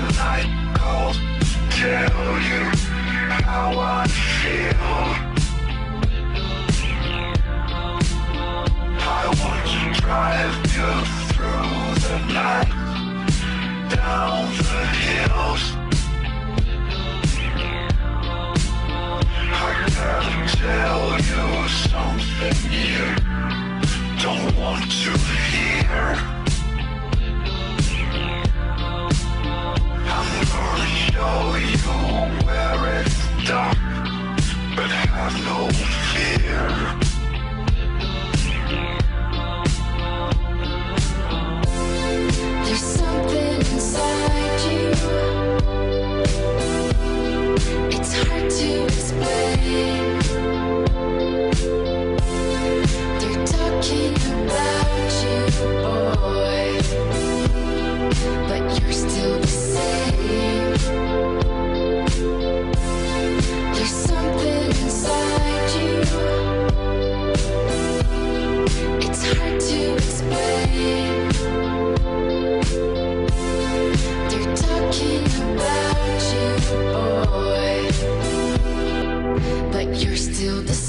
the night cold Tell you how I feel. I want to drive you through the night Down the hills. I gotta tell you something you don't want to hear. No fear. this